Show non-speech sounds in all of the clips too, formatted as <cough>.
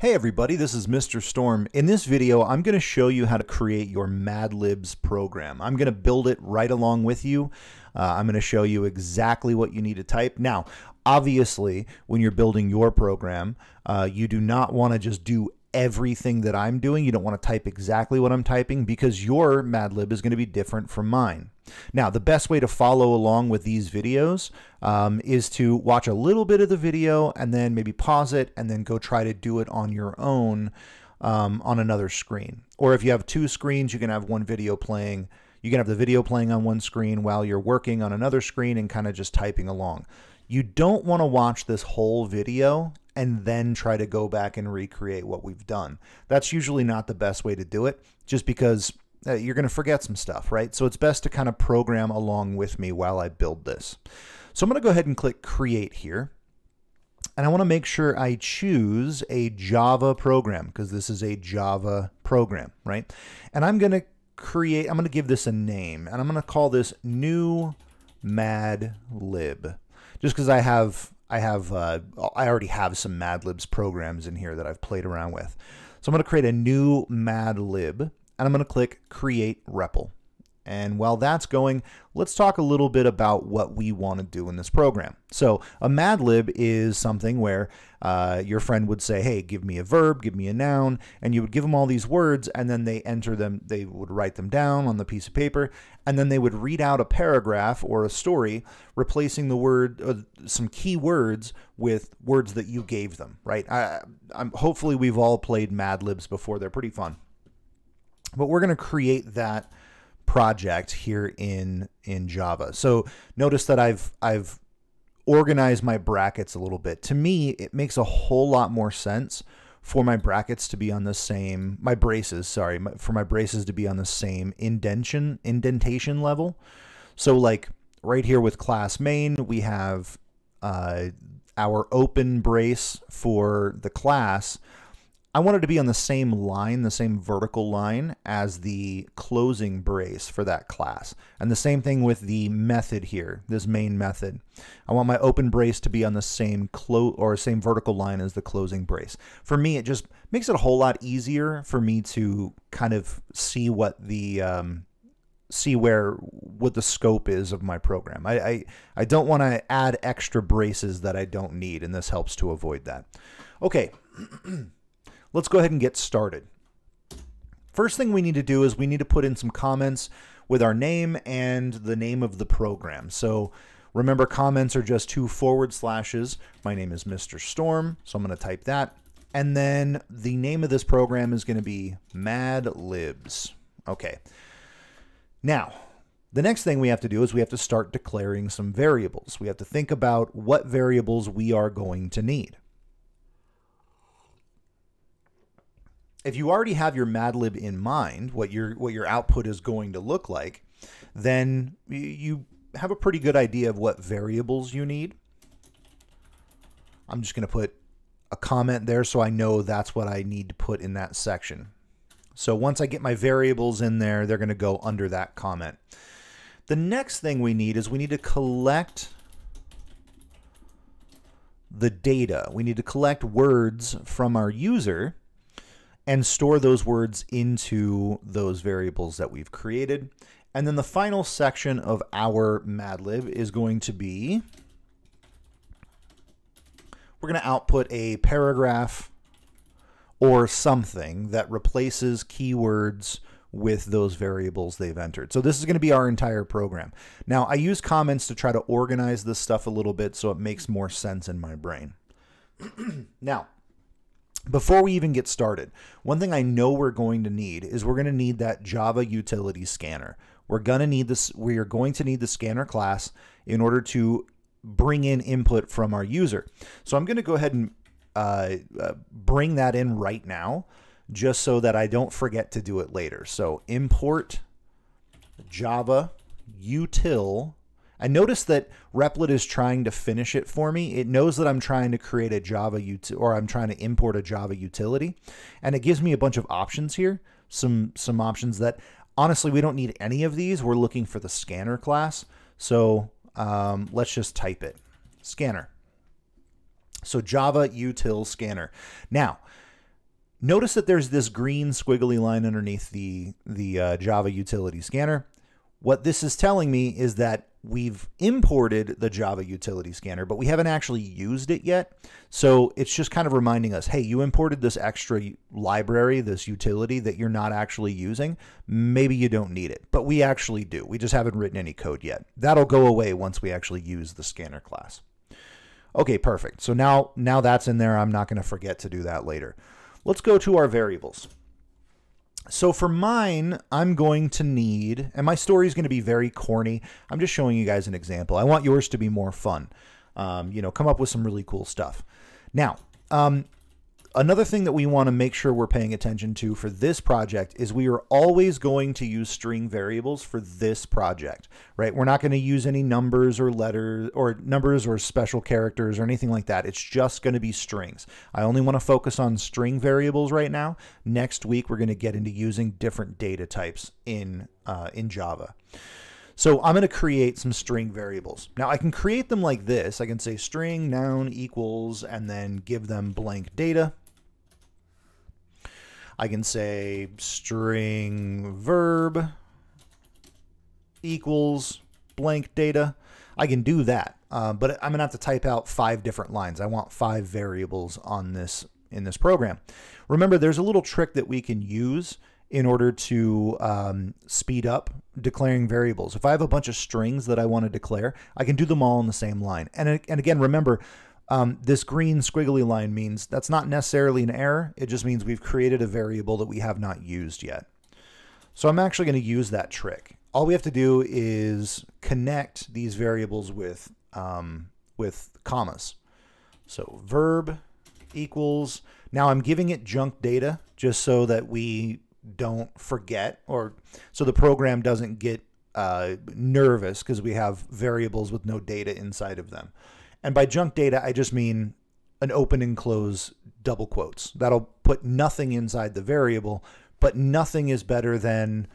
Hey everybody, this is Mr. Storm. In this video, I'm going to show you how to create your Mad Libs program. I'm going to build it right along with you. Uh, I'm going to show you exactly what you need to type. Now, obviously, when you're building your program, uh, you do not want to just do everything that I'm doing. You don't want to type exactly what I'm typing because your Mad Lib is going to be different from mine. Now, the best way to follow along with these videos um, is to watch a little bit of the video and then maybe pause it and then go try to do it on your own um, on another screen. Or if you have two screens, you can have one video playing. You can have the video playing on one screen while you're working on another screen and kind of just typing along. You don't want to watch this whole video and then try to go back and recreate what we've done. That's usually not the best way to do it, just because uh, you're going to forget some stuff, right? So it's best to kind of program along with me while I build this. So I'm going to go ahead and click create here. And I want to make sure I choose a Java program because this is a Java program, right? And I'm going to create, I'm going to give this a name and I'm going to call this new mad lib just because I have, I have, uh, I already have some Mad Libs programs in here that I've played around with. So I'm going to create a new Mad Lib and I'm going to click Create REPL. And while that's going, let's talk a little bit about what we want to do in this program. So a Mad Lib is something where uh, your friend would say, hey, give me a verb, give me a noun, and you would give them all these words, and then they enter them, they would write them down on the piece of paper, and then they would read out a paragraph or a story, replacing the word, uh, some key words with words that you gave them, right? I, I'm, hopefully we've all played Mad Libs before. They're pretty fun. But we're going to create that project here in in Java. So notice that I've I've organized my brackets a little bit. To me, it makes a whole lot more sense for my brackets to be on the same my braces, sorry, for my braces to be on the same indentation indentation level. So like right here with class main, we have uh, our open brace for the class I wanted to be on the same line, the same vertical line as the closing brace for that class. And the same thing with the method here, this main method. I want my open brace to be on the same close or same vertical line as the closing brace. For me, it just makes it a whole lot easier for me to kind of see what the um, see where what the scope is of my program. I I, I don't want to add extra braces that I don't need, and this helps to avoid that. Okay. <clears throat> let's go ahead and get started. First thing we need to do is we need to put in some comments with our name and the name of the program. So remember comments are just two forward slashes. My name is Mr. Storm, so I'm going to type that. And then the name of this program is going to be Mad Libs. Okay. Now, the next thing we have to do is we have to start declaring some variables. We have to think about what variables we are going to need. If you already have your Madlib in mind, what your what your output is going to look like, then you have a pretty good idea of what variables you need. I'm just going to put a comment there so I know that's what I need to put in that section. So once I get my variables in there, they're going to go under that comment. The next thing we need is we need to collect the data. We need to collect words from our user and store those words into those variables that we've created. And then the final section of our Madlib is going to be, we're going to output a paragraph or something that replaces keywords with those variables they've entered. So this is going to be our entire program. Now I use comments to try to organize this stuff a little bit so it makes more sense in my brain. <clears throat> now, before we even get started, one thing I know we're going to need is we're going to need that Java utility scanner. We're going to need this. We are going to need the scanner class in order to bring in input from our user. So I'm going to go ahead and uh, uh, bring that in right now, just so that I don't forget to do it later. So import Java util I notice that Replit is trying to finish it for me. It knows that I'm trying to create a Java ut or I'm trying to import a Java utility, and it gives me a bunch of options here. Some some options that honestly we don't need any of these. We're looking for the scanner class, so um, let's just type it. Scanner. So Java util scanner. Now, notice that there's this green squiggly line underneath the, the uh, Java utility scanner. What this is telling me is that we've imported the Java utility scanner, but we haven't actually used it yet. So it's just kind of reminding us, hey, you imported this extra library, this utility that you're not actually using. Maybe you don't need it, but we actually do. We just haven't written any code yet. That'll go away once we actually use the scanner class. Okay, perfect. So now, now that's in there. I'm not going to forget to do that later. Let's go to our variables. So for mine, I'm going to need, and my story is going to be very corny. I'm just showing you guys an example. I want yours to be more fun. Um, you know, come up with some really cool stuff. Now, um, Another thing that we want to make sure we're paying attention to for this project is we are always going to use string variables for this project, right? We're not going to use any numbers or letters or numbers or special characters or anything like that. It's just going to be strings. I only want to focus on string variables right now. Next week, we're going to get into using different data types in, uh, in Java. So I'm going to create some string variables. Now I can create them like this. I can say string noun equals and then give them blank data. I can say string verb equals blank data. I can do that, uh, but I'm gonna have to type out five different lines. I want five variables on this in this program. Remember, there's a little trick that we can use in order to um, speed up declaring variables. If I have a bunch of strings that I want to declare, I can do them all in the same line. And, and again, remember, um, this green squiggly line means that's not necessarily an error. It just means we've created a variable that we have not used yet. So I'm actually going to use that trick. All we have to do is connect these variables with, um, with commas. So verb equals, now I'm giving it junk data just so that we don't forget or so the program doesn't get uh, nervous because we have variables with no data inside of them. And by junk data, I just mean an open and close double quotes. That'll put nothing inside the variable, but nothing is better than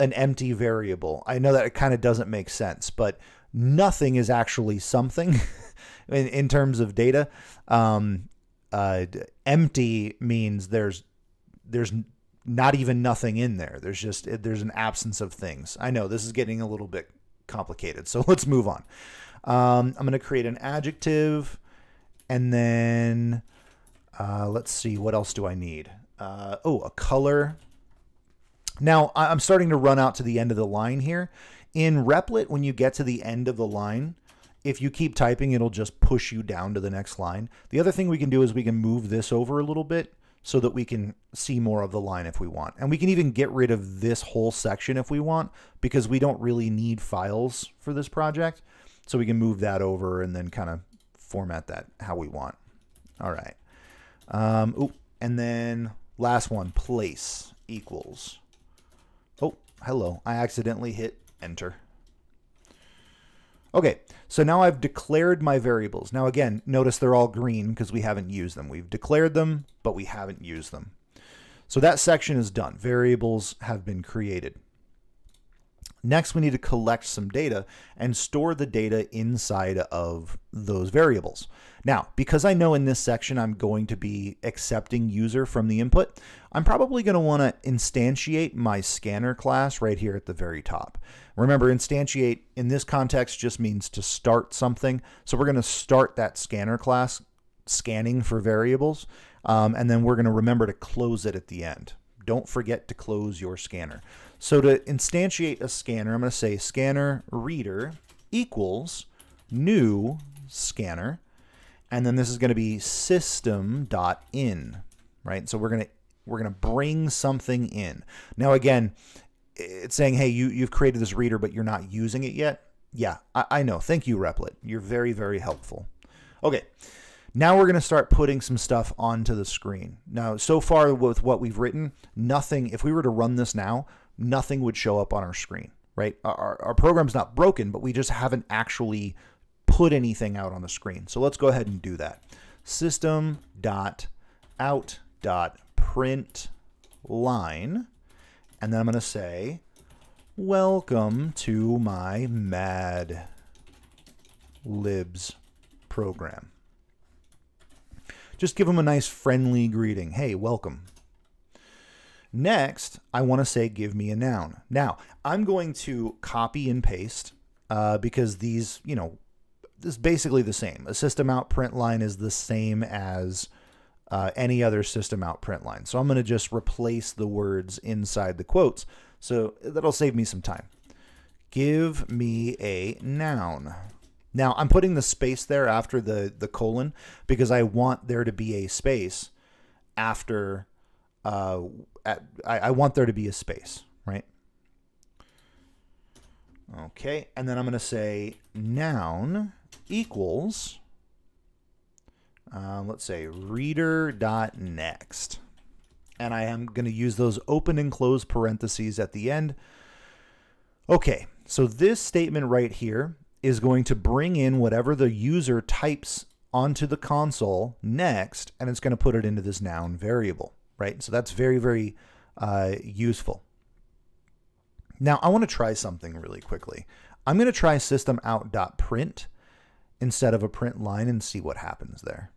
an empty variable. I know that it kind of doesn't make sense, but nothing is actually something <laughs> in, in terms of data. Um, uh, empty means there's there's not even nothing in there. There's just there's an absence of things. I know this is getting a little bit complicated, so <laughs> let's move on. Um, I'm going to create an adjective and then uh, let's see, what else do I need? Uh, oh, a color. Now I'm starting to run out to the end of the line here. In Replit, when you get to the end of the line, if you keep typing, it'll just push you down to the next line. The other thing we can do is we can move this over a little bit so that we can see more of the line if we want. And we can even get rid of this whole section if we want, because we don't really need files for this project. So we can move that over and then kind of format that how we want. All right. Um, ooh, and then last one, place equals. Oh, hello. I accidentally hit enter. Okay, so now I've declared my variables. Now again, notice they're all green because we haven't used them. We've declared them, but we haven't used them. So that section is done. Variables have been created. Next, we need to collect some data and store the data inside of those variables. Now, because I know in this section I'm going to be accepting user from the input, I'm probably going to want to instantiate my scanner class right here at the very top. Remember, instantiate in this context just means to start something. So we're going to start that scanner class scanning for variables, um, and then we're going to remember to close it at the end. Don't forget to close your scanner. So to instantiate a scanner, I'm going to say scanner reader equals new scanner. And then this is going to be system.in, right? So we're going to we're going to bring something in. Now again, it's saying, hey, you, you've created this reader, but you're not using it yet. Yeah, I, I know. Thank you, Replit. You're very, very helpful. Okay, now we're going to start putting some stuff onto the screen. Now, so far with what we've written, nothing, if we were to run this now, nothing would show up on our screen, right? Our, our program's not broken, but we just haven't actually put anything out on the screen. So let's go ahead and do that. System dot out dot print line, and then I'm going to say, welcome to my mad libs program. Just give them a nice friendly greeting. Hey, welcome. Next, I want to say give me a noun. Now, I'm going to copy and paste uh, because these, you know, this is basically the same. A system out print line is the same as uh, any other system out print line. So I'm going to just replace the words inside the quotes. So that'll save me some time. Give me a noun. Now I'm putting the space there after the, the colon because I want there to be a space after, uh, at, I, I want there to be a space, right? Okay, and then I'm going to say noun equals, uh, let's say reader.next. And I am going to use those open and close parentheses at the end. Okay, so this statement right here is going to bring in whatever the user types onto the console next, and it's going to put it into this noun variable, right? So that's very, very uh, useful. Now I want to try something really quickly. I'm going to try system out.print instead of a print line and see what happens there.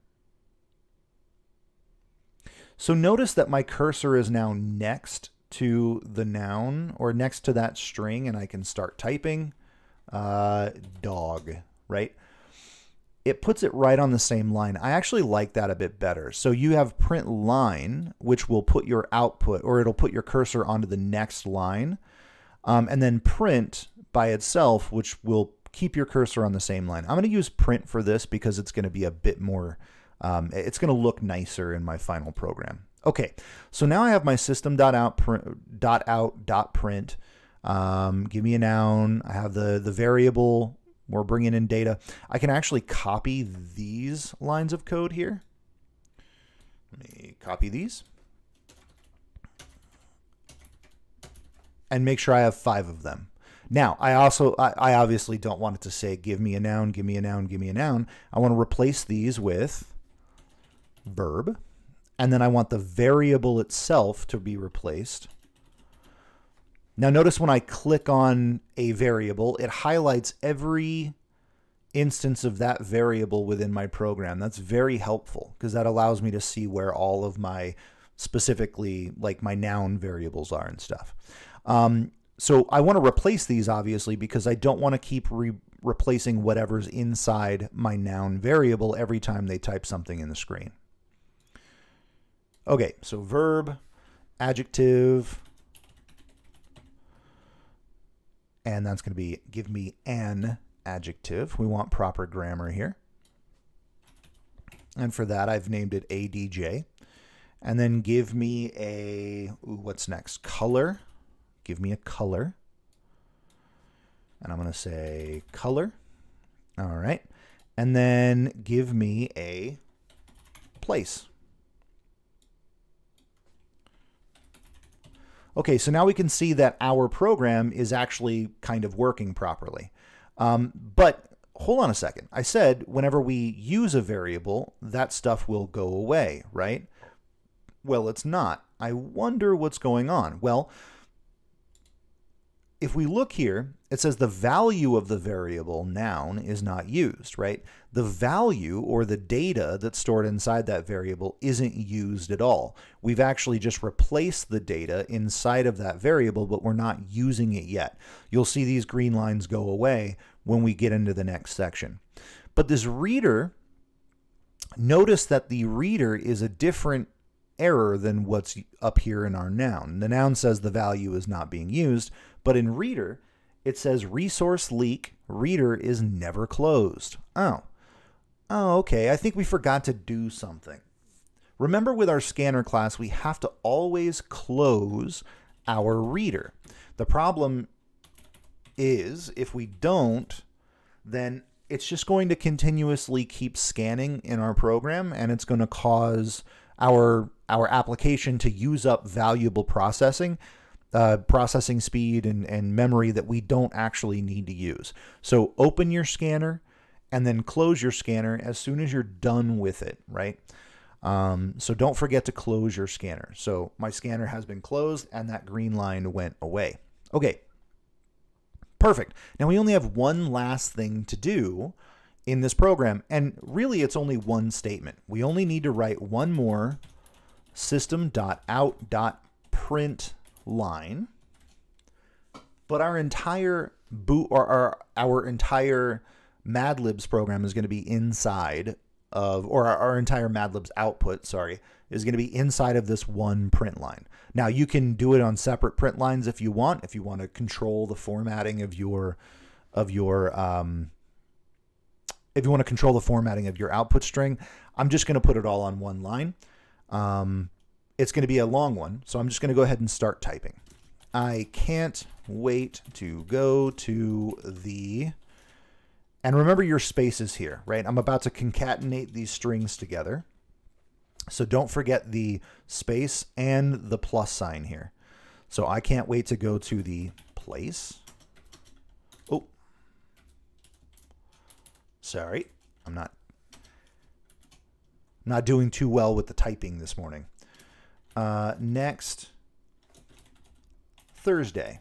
So notice that my cursor is now next to the noun or next to that string and I can start typing uh, dog, right? It puts it right on the same line. I actually like that a bit better. So you have print line, which will put your output or it'll put your cursor onto the next line. Um, and then print by itself, which will keep your cursor on the same line. I'm going to use print for this because it's going to be a bit more, um, it's going to look nicer in my final program. Okay, so now I have my system.out.out.print. Um, give me a noun. I have the, the variable. We're bringing in data. I can actually copy these lines of code here. Let me copy these. And make sure I have five of them. Now, I also, I, I obviously don't want it to say, give me a noun, give me a noun, give me a noun. I want to replace these with verb. And then I want the variable itself to be replaced. Now notice when I click on a variable, it highlights every instance of that variable within my program. That's very helpful because that allows me to see where all of my specifically like my noun variables are and stuff. Um, so I want to replace these obviously because I don't want to keep re replacing whatever's inside my noun variable every time they type something in the screen. Okay, so verb, adjective, and that's going to be give me an adjective. We want proper grammar here. And for that, I've named it ADJ. And then give me a, ooh, what's next? Color give me a color. And I'm going to say color. All right. And then give me a place. Okay, so now we can see that our program is actually kind of working properly. Um, but hold on a second. I said whenever we use a variable, that stuff will go away, right? Well, it's not. I wonder what's going on. Well, if we look here, it says the value of the variable noun is not used, right? The value or the data that's stored inside that variable isn't used at all. We've actually just replaced the data inside of that variable, but we're not using it yet. You'll see these green lines go away when we get into the next section. But this reader, notice that the reader is a different error than what's up here in our noun. The noun says the value is not being used, but in reader, it says resource leak, reader is never closed. Oh. Oh, okay. I think we forgot to do something. Remember with our scanner class, we have to always close our reader. The problem is if we don't, then it's just going to continuously keep scanning in our program and it's going to cause our our application to use up valuable processing uh, processing speed and, and memory that we don't actually need to use. So open your scanner and then close your scanner as soon as you're done with it, right? Um, so don't forget to close your scanner. So my scanner has been closed and that green line went away. Okay, perfect. Now we only have one last thing to do in this program. And really, it's only one statement. We only need to write one more system.out.print line. But our entire boot or our, our entire Mad Libs program is going to be inside of, or our, our entire Mad Libs output, sorry, is going to be inside of this one print line. Now you can do it on separate print lines if you want, if you want to control the formatting of your of your um, if you want to control the formatting of your output string. I'm just going to put it all on one line. Um, it's going to be a long one, so I'm just going to go ahead and start typing. I can't wait to go to the and remember your spaces here, right? I'm about to concatenate these strings together. So don't forget the space and the plus sign here. So I can't wait to go to the place. Oh, sorry. I'm not, not doing too well with the typing this morning. Uh, next, Thursday.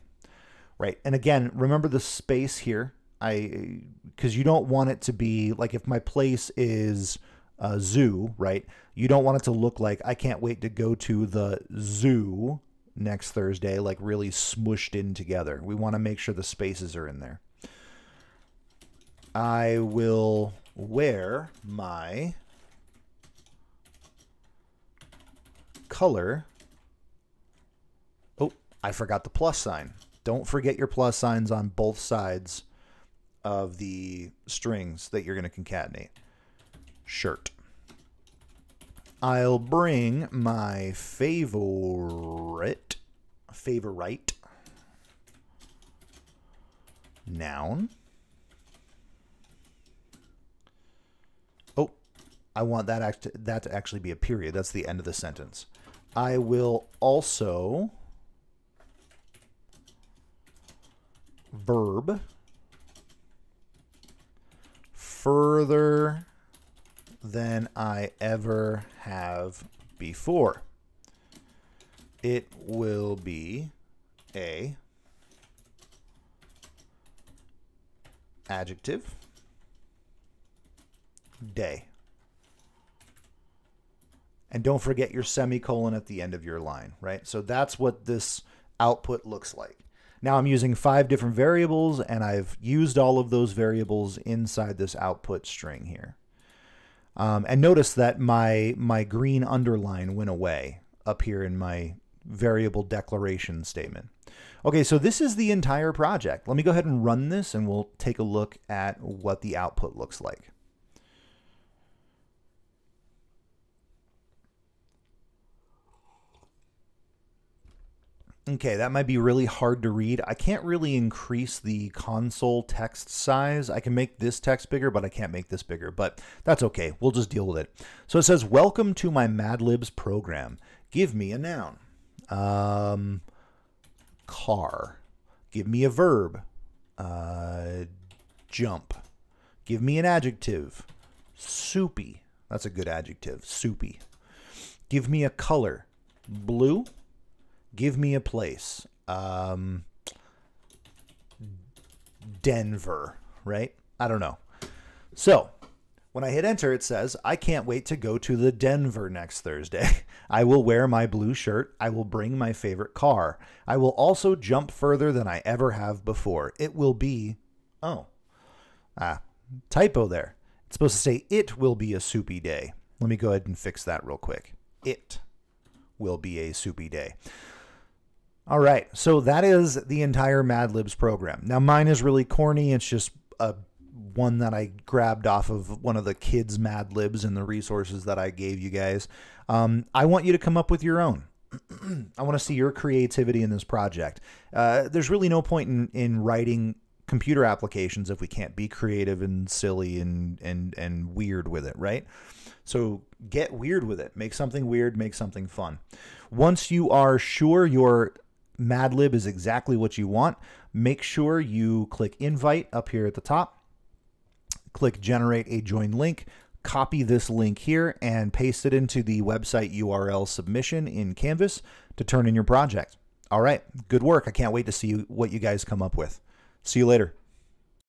Right. And again, remember the space here. I because you don't want it to be like if my place is a zoo, right? You don't want it to look like I can't wait to go to the zoo next Thursday, like really smushed in together. We want to make sure the spaces are in there. I will wear my color. Oh, I forgot the plus sign. Don't forget your plus signs on both sides of the strings that you're going to concatenate. Shirt. I'll bring my favorite, favorite noun. Oh, I want that act that to actually be a period. That's the end of the sentence. I will also verb further than I ever have before. It will be a adjective day. And don't forget your semicolon at the end of your line, right? So that's what this output looks like. Now I'm using five different variables and I've used all of those variables inside this output string here. Um, and notice that my, my green underline went away up here in my variable declaration statement. Okay, so this is the entire project. Let me go ahead and run this and we'll take a look at what the output looks like. Okay, that might be really hard to read. I can't really increase the console text size. I can make this text bigger, but I can't make this bigger. But that's okay. We'll just deal with it. So it says, Welcome to my Mad Libs program. Give me a noun. Um, car. Give me a verb. Uh, jump. Give me an adjective. Soupy. That's a good adjective. Soupy. Give me a color. Blue give me a place. Um, Denver, right? I don't know. So when I hit enter, it says, I can't wait to go to the Denver next Thursday. <laughs> I will wear my blue shirt. I will bring my favorite car. I will also jump further than I ever have before. It will be, oh, ah, typo there. It's supposed to say, it will be a soupy day. Let me go ahead and fix that real quick. It will be a soupy day. All right, so that is the entire Mad Libs program. Now, mine is really corny. It's just a one that I grabbed off of one of the kids' Mad Libs and the resources that I gave you guys. Um, I want you to come up with your own. <clears throat> I want to see your creativity in this project. Uh, there's really no point in, in writing computer applications if we can't be creative and silly and and and weird with it, right? So get weird with it. Make something weird, make something fun. Once you are sure your Madlib is exactly what you want, make sure you click invite up here at the top. Click generate a join link. Copy this link here and paste it into the website URL submission in Canvas to turn in your project. All right, good work. I can't wait to see what you guys come up with. See you later.